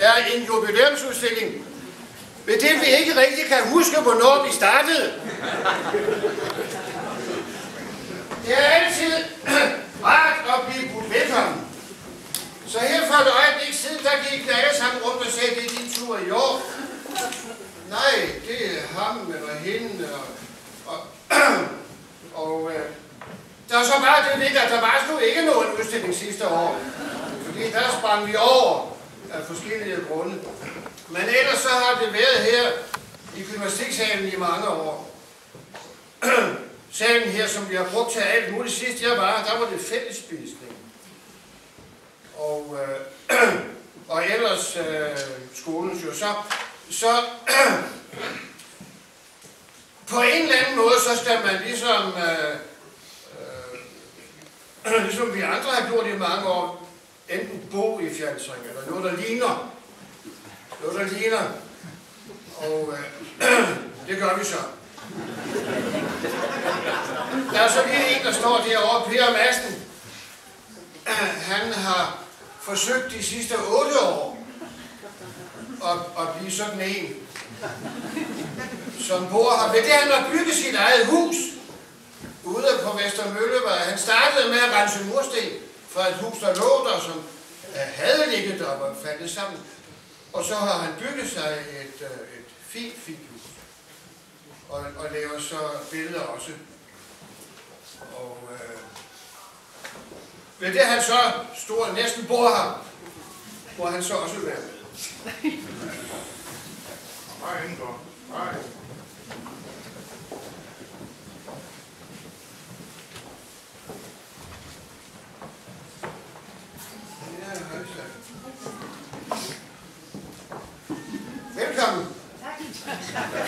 er en jubilæumsudstilling. ved det vi ikke rigtig kan huske, hvornår vi startede. Det er altid rart at blive budt velkommen. Så her for et øjeblik siden, der gik der alle sammen rundt og sagde, det er din tur i år. Nej, det er ham eller hende. Og, og, og øh, der er så bare det lidt, at der var sgu ikke nogen udstilling sidste år. Fordi der sprang vi over af forskellige grunde. Men ellers så har det været her i gymnastiksalen i mange år. Salen her, som vi har brugt til alt muligt. Sidst jeg var, der var det fællesspisning. Og, øh, og ellers øh, skolens jo så, så på en eller anden måde, så skal man ligesom, øh, øh, ligesom vi andre har gjort i mange år, enten bo i fjernsyn, eller noget, der ligner. Noget, der ligner. Og øh, det gør vi så. Der er så lige en, der står deroppe, Per Madsen. Han har forsøgt de sidste otte år at, at blive sådan en, som bor her. Men det, han har bygget sit eget hus ude på Vestermøllevej. Han startede med at rense mursten fra et hus, der lå der, som havde ligget der og faldet sammen. Og så har han bygget sig et, øh, et fint, fint hus. Og, og laver så billeder også. Og øh, ved det han så stod næsten bor ham, hvor han så også være med. Nej, Indgår. nej.